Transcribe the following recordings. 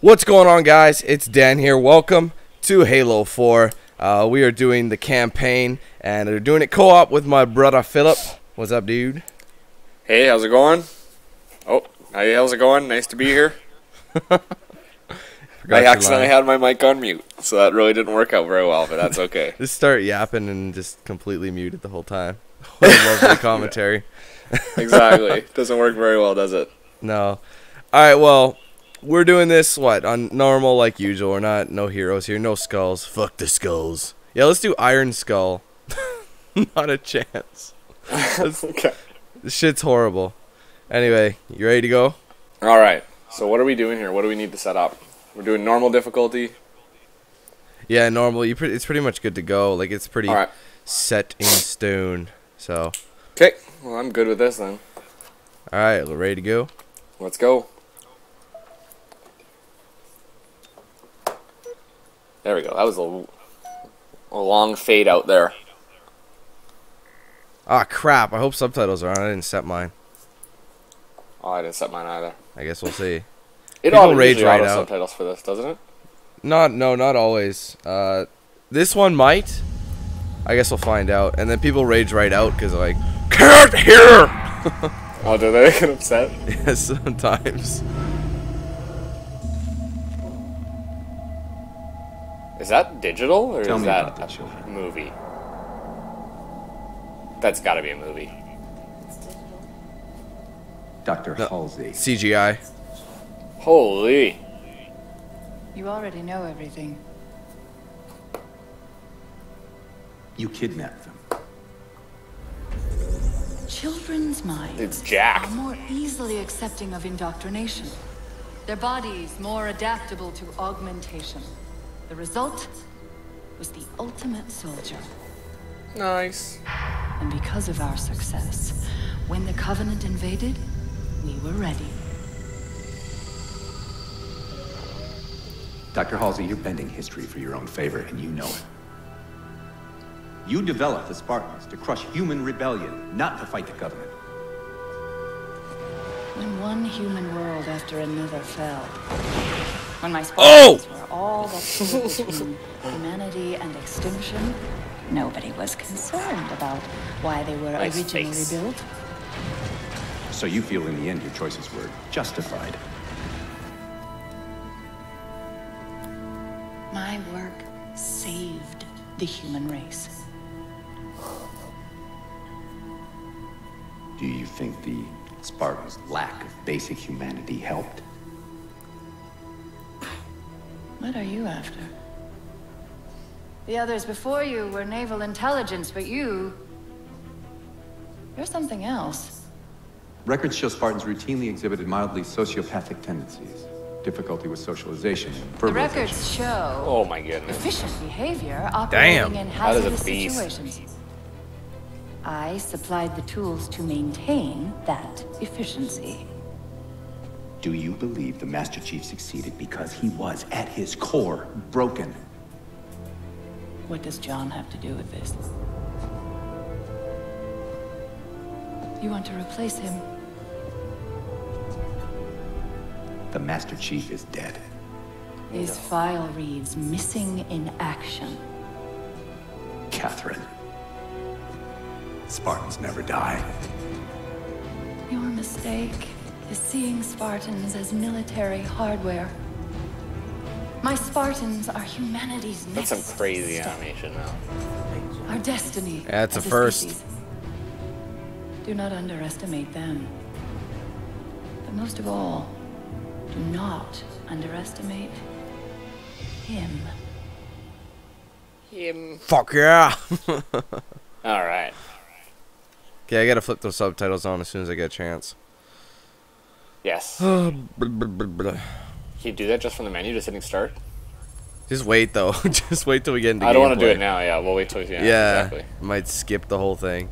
What's going on, guys? It's Dan here. Welcome to Halo 4. Uh, we are doing the campaign, and we're doing it co-op with my brother Philip. What's up, dude? Hey, how's it going? Oh, hey, how's it going? Nice to be here. I accidentally had my mic on mute, so that really didn't work out very well, but that's okay. Just start yapping and just completely muted the whole time. What a lovely commentary. exactly. Doesn't work very well, does it? No. All right. Well, we're doing this what on normal like usual. We're not no heroes here. No skulls. Fuck the skulls. Yeah, let's do Iron Skull. not a chance. This- Okay. This shit's horrible. Anyway, you ready to go? All right. So what are we doing here? What do we need to set up? We're doing normal difficulty. Yeah, normal. You pre- it's pretty much good to go. Like it's pretty All right. set in stone. So, Okay. Well, I'm good with this then. all right, we're ready to go. Let's go. There we go. That was a, a long fade out there. Ah, crap. I hope subtitles are on. I didn't set mine. Oh, I didn't set mine either. I guess we'll see. It auto rage right out. subtitles for this, doesn't it? Not no, not always. Uh, this one might. I guess we'll find out. And then people rage right out because like can't hear. Oh, do they get upset? yes, sometimes. Is that digital or Tell is that a children. movie? That's got to be a movie. Dr. No. Halsey. CGI. Holy! You already know everything. You kidnapped them. Children's minds It's Jack. are more easily accepting of indoctrination. Their bodies more adaptable to augmentation. The result was the ultimate soldier. Nice. And because of our success, when the Covenant invaded, we were ready. Dr. Halsey, you're bending history for your own favor, and you know it. You developed the Spartans to crush human rebellion, not to fight the Covenant. When one human world after another fell. When my Oh! Spartans were all that stood between humanity and extinction, nobody was concerned about why they were Nice originally face. built. So you feel in the end your choices were justified. My work saved the human race. Do you think the Spartans' lack of basic humanity helped? What are you after? The others before you were naval intelligence, but you. You're something else. Records show Spartans routinely exhibited mildly sociopathic tendencies, difficulty with socialization, and The records show Oh my goodness. efficient behavior operating in That is a hazardous beast. situations. I supplied the tools to maintain that efficiency. Do you believe the Master Chief succeeded because he was, at his core, broken? What does John have to do with this? You want to replace him? The Master Chief is dead. His file reads missing in action. Catherine. Spartans never die. Your mistake is seeing Spartans as military hardware. My Spartans are humanity's That's next some crazy step. animation now. Our destiny. Yeah, it's a first. species. Do not underestimate them. But most of all, do not underestimate him. Him. Fuck yeah. All right. okay, I gotta flip those subtitles on as soon as I get a chance. Yes. Can you do that just from the menu, just hitting start? Just wait though. Just wait till we get into. The I don't want to do it now. Yeah, we'll wait till yeah. Yeah, Exactly. might skip the whole thing.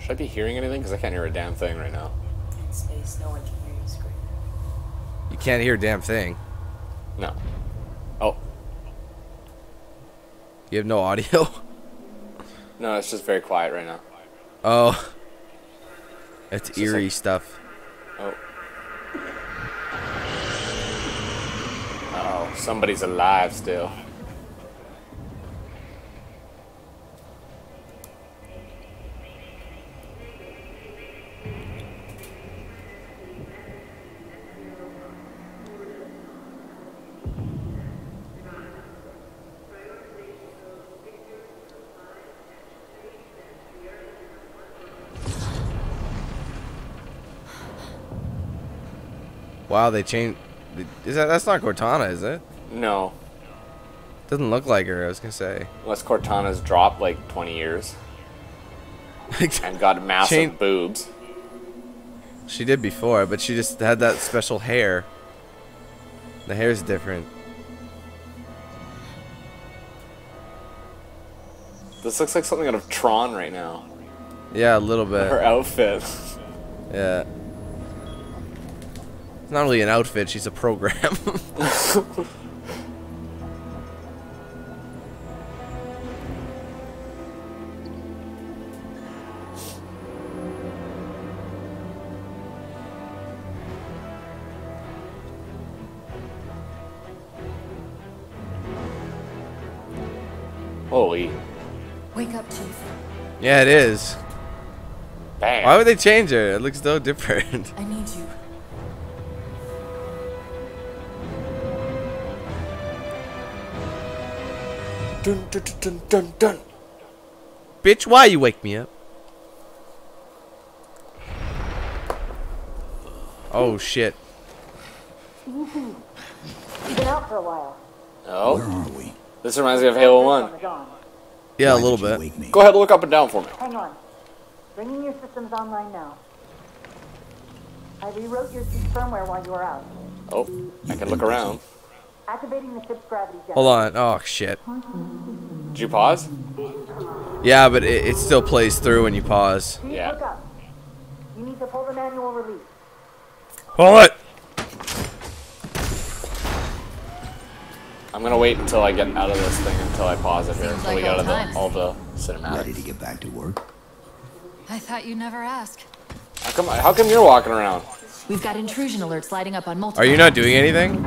Should I be hearing anything? Because I can't hear a damn thing right now. In space, no one can hear you scream. You can't hear a damn thing. No. Oh, You have no audio. no, it's just very quiet right now. Oh. It's eerie like- stuff. Oh. Oh, somebody's alive still. Wow, they changed. Is that that's not Cortana, is it? No, Doesn't look like her. I was gonna say. unless Cortana's dropped like 20 years and got massive Chain- boobs. she did before, but she just had that special hair. The hair's different. This looks like something out of Tron right now. Yeah, a little bit. Her outfit. Yeah. It's not really an outfit. She's a program. Holy. Wake up, Chief. yeah, it is. Bam. Why would they change her? It looks so different. I need you. Dun, dun, dun, dun, dun, dun. Bitch, why you wake me up? Oh shit. You've been out for a while. Where Oh, are we? this reminds me of Halo 1. the dawn. Yeah, a little bit. Wake me? Go ahead, look up and down for me. Hang on. Bringing your systems online now. I rewrote your ship's firmware while you were out. Oh, I can look around. Activating the ship's gravity generator. Hold on. Oh shit. Did you pause? Yeah, but it, it still plays through when you pause. Please Yeah. look up. You need to pull the manual release. Hold it. I'm gonna wait until I get out of this thing until I pause it here Seems until we get out of the, all the cinematics. Ready to get back to work? I thought you'd never ask. How come? How come you're walking around? We've got intrusion alerts lighting up on multiple. Are you not doing anything?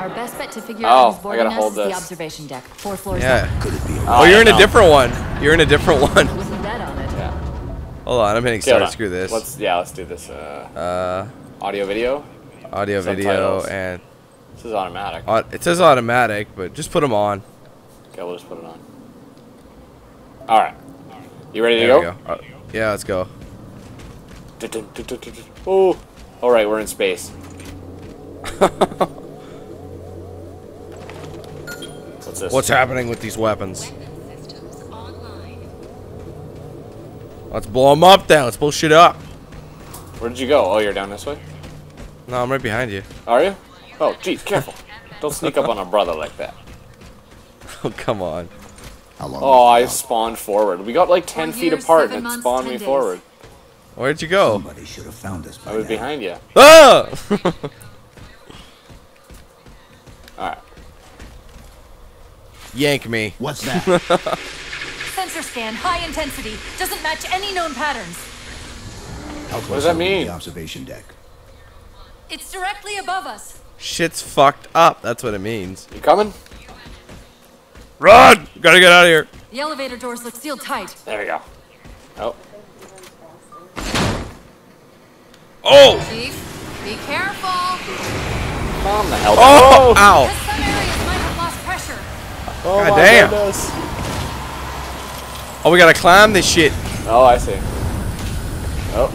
Our best bet to figure Oh, out who's I boarding gotta us hold is the observation deck, four floors Yeah. up. Could it be a Oh, you're in a different one. You're in a different one. Wasn't dead on it. Yeah. Hold on, I'm hitting Okay, hold start. Screw this. Let's yeah, let's do this. Uh, Uh, audio video. audio, video, and This is automatic. au- it says automatic, but just put them on. Okay, we'll just put it on. All right. You ready to There we go? go. Uh, yeah, let's go. Oh. All right, we're in space. What's this? What's happening with these weapons? Let's blow them up then. Let's blow shit up. Where did you go? Oh, you're down this way. No, I'm right behind you. Are you? Oh, geez, careful. Don't sneak up on a brother like that. Oh, come on. How long? Oh, I was it out? spawned forward. We got like 10 Four feet apart seven and it months, spawned me days. forward. Where'd you go? Somebody should have found us by I was now. behind you. Ah! Yank me. What's that? Sensor scan, high intensity, doesn't match any known patterns. How close does that to mean? The observation deck. It's directly above us. Shit's fucked up. That's what it means. You coming? Run! Gotta get out of here. The elevator doors look sealed tight. There we go. Oh. Oh! Chief, be careful. Calm the hell Oh! down. Ow! Oh, God my damn. goodness. Oh, we gotta climb this shit. Oh, I see. Oh,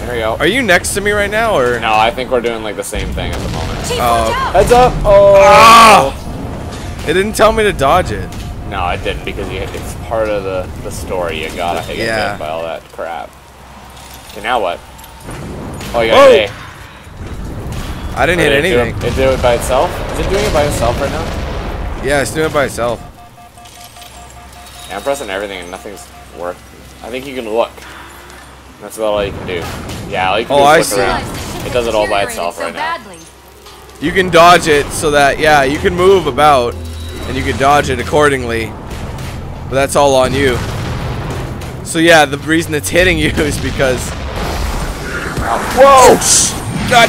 there we go. Are you next to me right now, or? No, I think we're doing like the same thing at the moment. Chief, Oh. Heads up! Oh! Ah! It didn't tell me to dodge it. No, it didn't because you, it's part of the, the story. You gotta get Yeah. bit by all that crap. Okay, now what? Oh, you Whoa! got an A. I didn't Or hit did it do it- anything. It did it by itself? Is it doing it by itself right now? Yeah, it's doing it by itself. Yeah, I'm pressing everything and nothing's working. I think you can look. That's about all you can do. Yeah, all you can Oh, do I look see. around. It does it all by itself so right now. You can dodge it so that yeah, you can move about and you can dodge it accordingly. But that's all on you. So yeah, the reason it's hitting you is because Whoa! God.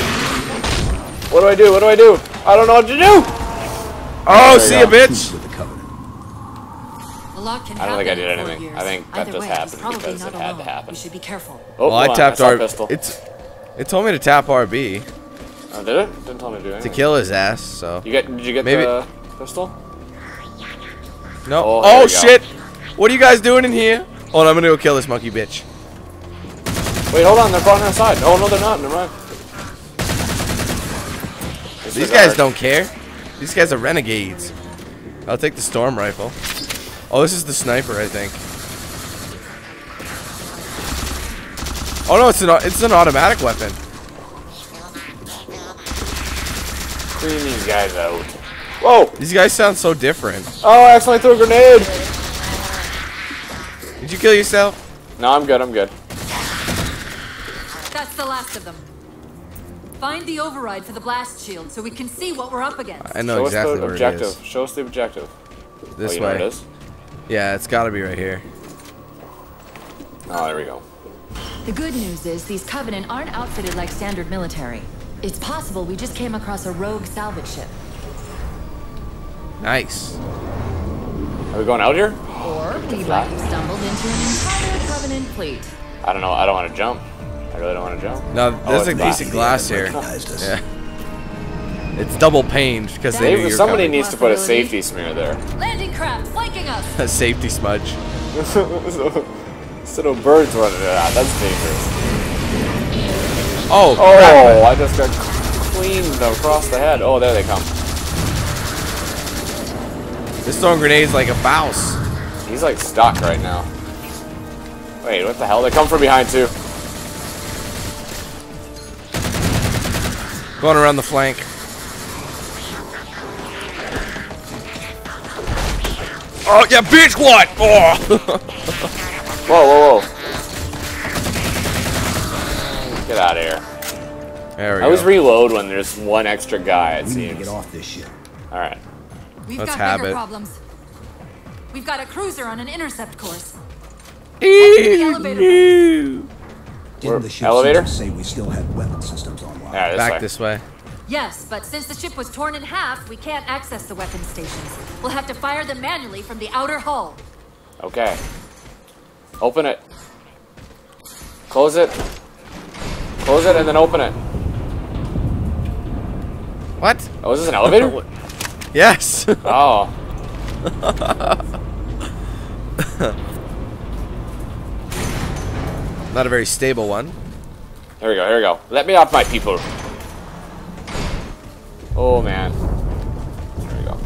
What do I do? What do I do? I don't know what to do. Oh, see go. ya, bitch. With the Covenant. A lot can I don't think I did anything. years. I think that Either just way, happened probably because not it had to happen. We should be careful. Oh, Well, I on, tapped saw R. It's. It told me to tap RB Oh, did it? Didn't tell me to do anything. to kill his ass. So You get? Did you get Maybe- the pistol? no. Oh, Oh, here go. shit! What are you guys doing in here? Hold on, I'm gonna go kill this monkey bitch. Wait, hold on. They're on our side. Oh no, they're not. Never mind. These guys don't care. These guys are renegades. I'll take the storm rifle. Oh, this is the sniper, I think. Oh no, it's an it's an automatic weapon. Clean these guys out. Whoa! These guys sound so different. Oh, I accidentally threw a grenade. Did you kill yourself? No, I'm good. I'm good. That's the last of them. Find the override for the blast shield so we can see what we're up against. I know Show exactly us the where objective. it is. Show us the objective. This oh, you know way. where it is? Yeah, it's got to be right here. Oh, there we go. The good news is these Covenant aren't outfitted like standard military. It's possible we just came across a rogue salvage ship. Nice. Are we going out here? Or we might have stumbled into an entire Covenant fleet. I don't know. I don't want to jump. I really don't want to jump. No, Oh, there's it's a piece glass. of glass here. Yeah. It's double paned because they knew you're somebody coming. needs to put a safety smear there. Landing craft flanking us! a safety smudge. so, instead of birds running it out, that's dangerous. Oh, Oh, I just got cleaned across the head. Oh, there they come. this throwing grenades like a mouse. He's like stuck right now. Wait, what the hell? They come from behind too. Going around the flank. Oh yeah, bitch! What? Oh. Whoa, whoa, whoa. Get out of here. there we I always reload when there's one extra guy, it We need to get off this ship. Alright. We've Let's got have bigger it. problems. We've got a cruiser on an intercept course. the elevator Ew. Didn't the ship elevator? say we still had weapon systems online? Yeah, this Back way. this way. Yes, but since the ship was torn in half, we can't access the weapon stations. We'll have to fire them manually from the outer hull. Okay. Open it. Close it. Close it and then open it. What? Oh, is this an elevator? Yes. oh. Not a very stable one. Here we go, here we go. Let me off, my people. Oh, man. There we go.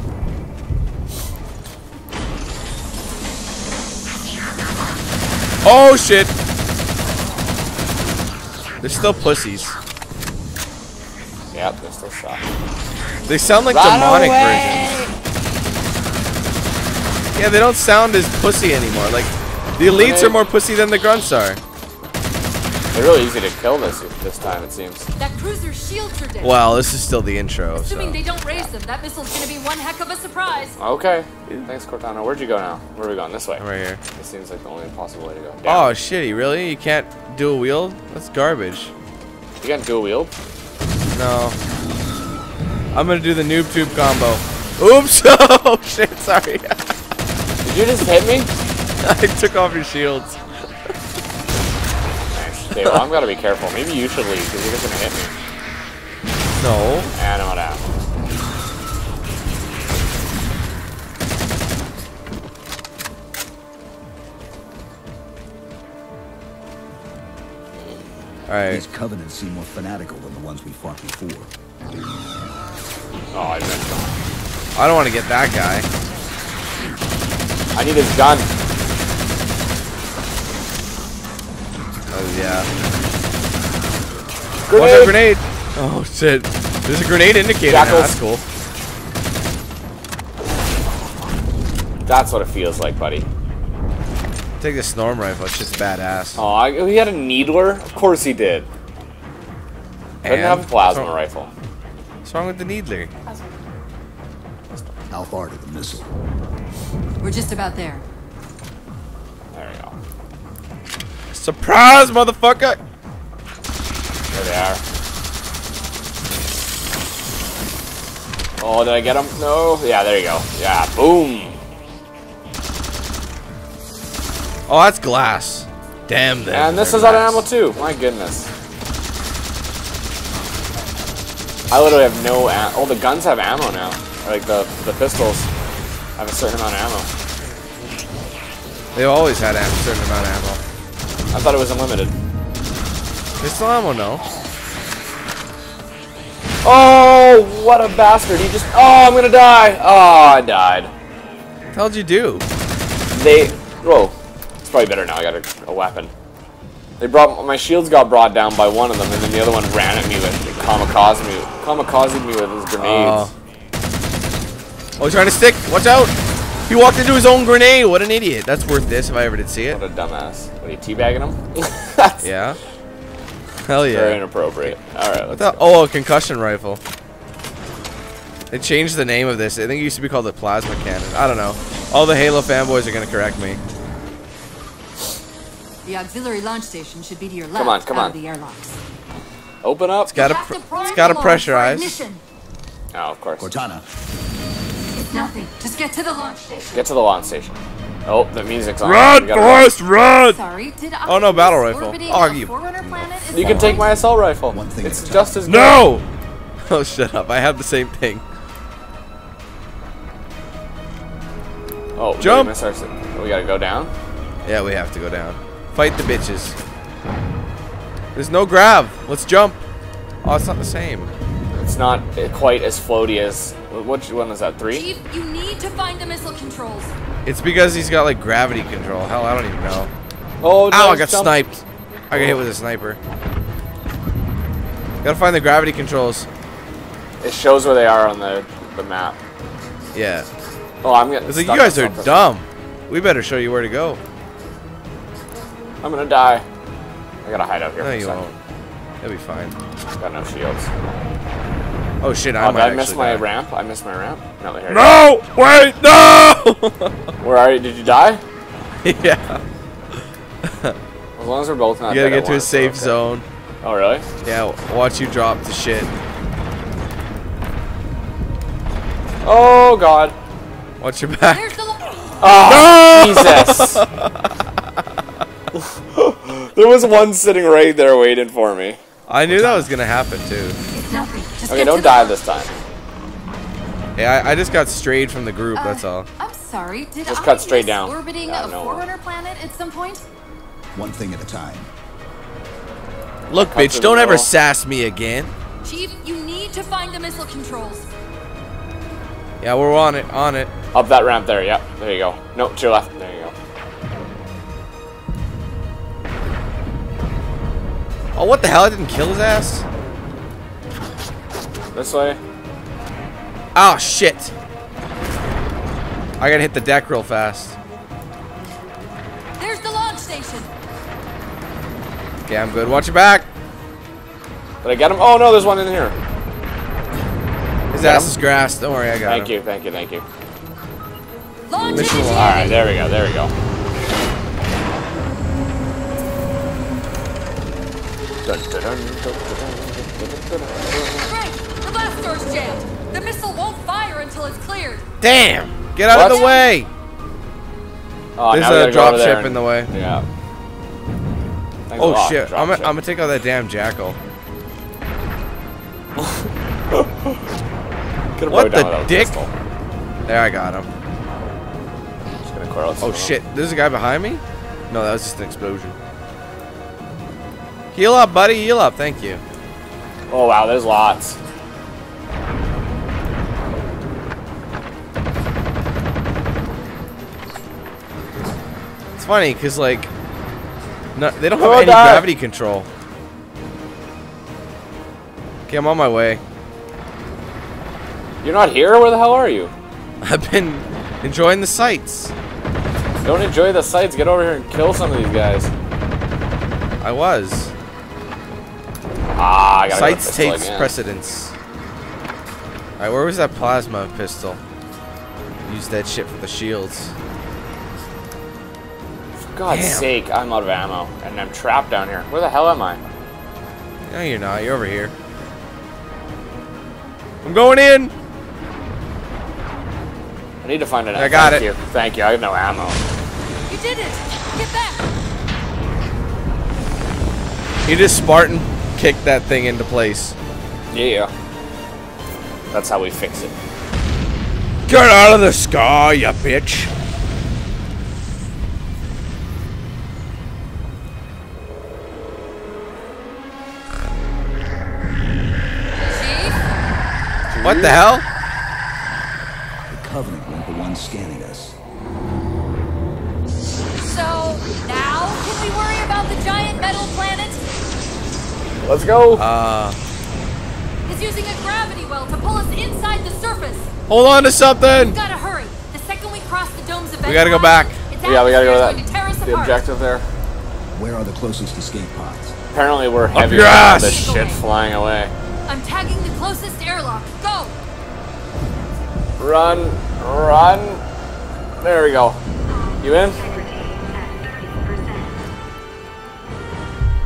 Oh shit. They're still pussies. Yep, they're still shot. They sound like Run demonic away! versions. Yeah, they don't sound as pussy anymore. Like the elites are more pussy than the grunts are. They're really easy to kill this this time, it seems. That cruiser's shields are dead. Well, this is still the intro, Assuming so. they don't raise them, that missile's gonna be one heck of a surprise. Okay. Thanks, Cortana. Where'd you go now? Where are we going? This way. I'm right here. This seems like the only possible way to go. Oh, Down. shitty, really? You can't dual wield? That's garbage. You got dual wield? No. I'm gonna do the noob tube combo. Oops! Oh shit, sorry. Did you just hit me? I took off your shields. Nice. Okay, well, I'm gotta be careful. Maybe you should leave, because you're just gonna hit me. No. And I'm out. Alright. These covenants seem more fanatical than the ones we fought before. Oh, I missed him. I don't want to get that guy. I need his gun. Yeah. Watch Grenade! out, grenade! Oh, shit. There's a grenade indicator now. That's cool. That's what it feels like, buddy. Take the Storm rifle. It's just badass. Oh, he had a needler? Of course he did. Couldn't have a plasma What's wrong- rifle. What's wrong with the Needler? How far to the missile? We're just about there. There we go. Surprise, motherfucker! There they are. Oh, did I get him? No. Yeah, there you go. Yeah, boom. Oh, that's glass. Damn them. And this is out of ammo too. My goodness. I literally have no ammo. Oh, the guns have ammo now. Like the the pistols have a certain amount of ammo. They've always had a certain amount of ammo. I thought it was unlimited. Pistol ammo, no. Oh, what a bastard! He just. Oh, I'm gonna die. Oh, I died. What the hell did you do? They. Whoa. It's probably better now. I got a, a weapon. They brought my shields got brought down by one of them, and then the other one ran at me with kamikaze me, kamikaze me with his grenades. Oh. Oh, he's trying to stick. Watch out. He walked into his own grenade. What an idiot. That's worth this if I ever did see it. What a dumbass. What are you teabagging him? Yeah. Hell yeah. very inappropriate. All right. Let's the? Oh, a concussion rifle. They changed the name of this. I think it used to be called the plasma cannon. I don't know. All the Halo fanboys are gonna correct me. The auxiliary launch station should be to your left Come on, come on. the airlocks. open up. It's got to. Have It's got to the pressurize. Oh, of course. Cortana, It's nothing. Just get to the launch station. Get to the launch station. Oh, the music's on. Run, We run. Forrest, run! Sorry, did I Oh, no, battle rifle. orbiting Oh, you- Forerunner You can take my assault rifle. One thing It's at a just as good. No! Oh, shut up. I have the same thing. Oh, we Jump. gotta miss our- We gotta go down. Yeah, we have to go down. Fight the bitches. There's no grab. Let's jump. Oh, it's not the same. It's not quite as floaty as. Which one is that? Three? Chief, you need to find the missile controls. It's because he's got like gravity control. Hell, I don't even know. Oh, Ow, I got jump. sniped. I got hit with a sniper. Gotta find the gravity controls. It shows where they are on the the map. Yeah. Oh, I'm getting. It's like, you guys are dumb. We better show you where to go. I'm gonna die. I gotta hide out here No, for a you second. won't. You'll be fine. Got no shields. Oh, shit, I Oh, might I miss actually my die. ramp? I missed my ramp. No, here. No! Wait, no! Where are you? Did you die? yeah. As long as we're both not. You gotta dead get at to a safe okay. zone. Oh really? Yeah, watch you drop to shit. Oh god. Watch your back. There's the launch. Jesus. there was one sitting right there waiting for me. I knew that was gonna happen too. It's nothing. Just Okay, don't to die this time. Yeah, I, I just got strayed from the group. Uh, that's all. I'm sorry. Did Just I cut straight down. orbiting Yeah, a no. Forerunner planet at some point? one thing at a time. Look, cut bitch, don't ever middle. sass me again. Chief, you need to find the missile controls. Yeah, we're on it, on it. Up that ramp there. Yep. There you go. No, to your left. There you go. Oh, what the hell? I didn't kill his ass. This way. Oh shit! I gotta hit the deck real fast. There's the launch station. Okay, I'm good. Watch your back. Did I get him? Oh no, there's one in here. His Got ass him? is grass. Don't worry, I got it. Thank him. you, thank you, thank you. Launch Mission. All right, there we go, there we go. Dun, dun, dun, fire until it's cleared. Damn! Get out of the way! Oh, There's now a gotta go over there dropship and- in the way. Yeah. Thanks Oh lot, shit! I'm gonna, dropship. I'm gonna take out that damn jackal. What brought it down the without dick? pistol. There, I got him. Just gonna coil it Oh some- shit! There's a guy behind me. No, that was just an explosion. Heal up, buddy. Heal up. Thank you. Oh wow, there's lots. It's funny because like, no, they don't have any gravity control. Okay, I'm on my way. You're not here? Where the hell are you? I've been enjoying the sights. Don't enjoy the sights. Get over here and kill some of these guys. I was. Ah, I gotta go Sights takes again. precedence. Alright, where was that plasma pistol? Use that shit for the shields. For God's Damn. sake, I'm out of ammo, and I'm trapped down here. Where the hell am I? No, you're not. You're over here. I'm going in. I need to find an. I got thank it. You. Thank you. I have no ammo. You did it! Get back! You just Spartan kicked that thing into place. Yeah. That's how we fix it. Get out of the sky, you bitch. What the hell? The Covenant weren't the ones scanning us. So, now can we worry about the giant metal planet? Let's go. Uh, He's using a gravity well to pull us inside the surface. hold on to something. We gotta hurry. The second we cross the dome's event We gotta go back. yeah, we gotta go to is going to that. The apart. objective there. Where are the closest escape pods? Apparently, we're heavy your on ass. shit flying away. I'm tagging the closest airlock. Go! Run, run. There we go. You in?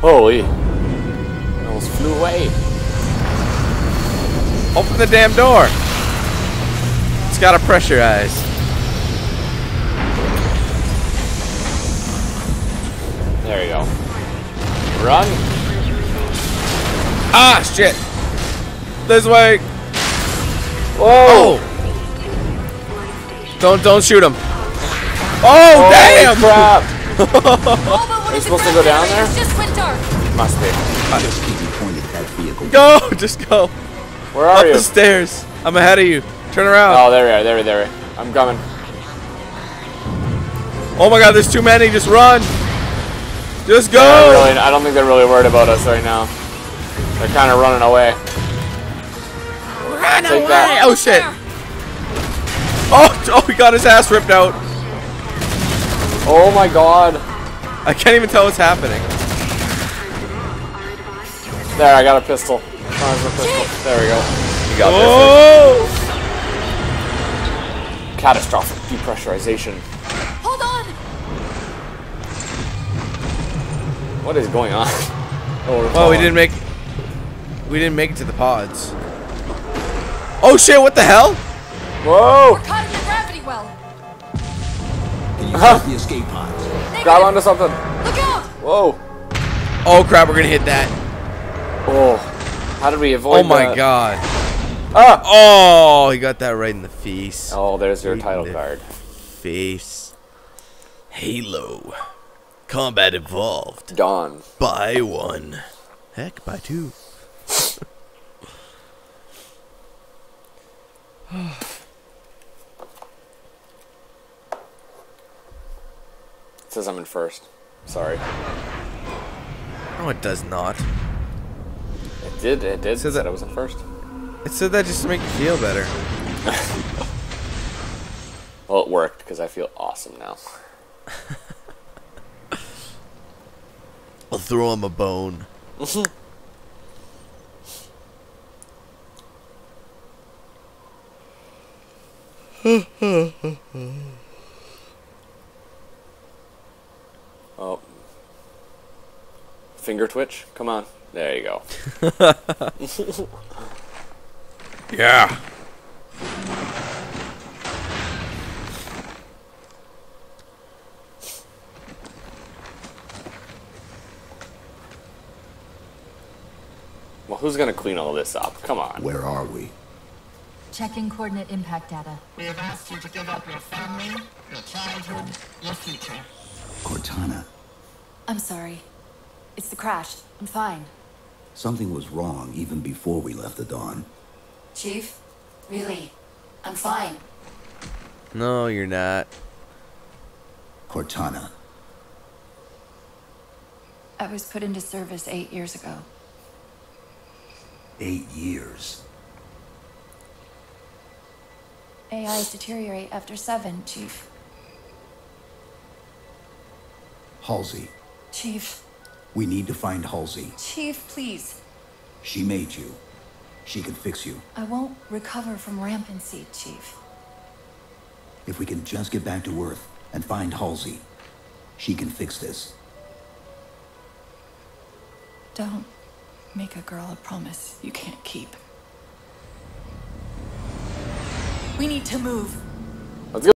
Holy. Almost flew away. Open the damn door. It's got to pressurize. There you go. Run. Ah, shit. This way. Whoa. Oh. Don't don't shoot him. Oh, Holy damn. crap. Oh, but one you of supposed to go down there? generators just went dark. Must be. Just keep me pointed at that vehicle. Go. Just go. Where Up are you? Up the stairs. I'm ahead of you. Turn around. Oh, there we are. There we are. There we are. I'm coming. Oh my god, there's too many. Just run. Just I, go. really, I don't think they're really worried about us right now. They're kind of running away. Run Take away. that. Oh shit. Oh, oh, he got his ass ripped out. Oh my god. I can't even tell what's happening. There, I got a pistol. Plasma pistol. There we go. You got Oh. this. Catastrophic depressurization. Hold on! What is going on? Oh, we're Oh, we falling. didn't make. We didn't make it to the pods. Oh shit! What the hell? Whoa! Caught in the gravity well. Can you check the escape pods? Negative. Grab onto something. Look out! Whoa. Oh crap! We're gonna hit that. Oh. How did we avoid that? Oh my that? god. Ah! Oh, he got that right in the face. Oh, there's your Right in title the card. Face. Halo. Combat evolved. Dawn. Buy one. Heck, buy two. It says I'm in first. Sorry. No, it does not. It did. It did. Says said that- I was in first. It said that just to make you feel better. Well, it worked because I feel awesome now. I'll throw him a bone. Oh. Finger twitch? Come on. There you go. Yeah. Well, who's gonna clean all this up? Come on. Where are we? Checking coordinate impact data. We have asked you to give up your family, your childhood, your future. Cortana. I'm sorry. It's the crash. I'm fine. Something was wrong even before we left the Dawn. Chief? Really? I'm fine. No, you're not. Cortana. I was put into service eight years ago. Eight years. AIs deteriorate after seven, Chief. Halsey. Chief. We need to find Halsey. Chief, please. She made you. She can fix you. I won't recover from rampancy, Chief. If we can just get back to Earth and find Halsey, she can fix this. Don't make a girl a promise you can't keep. We need to move.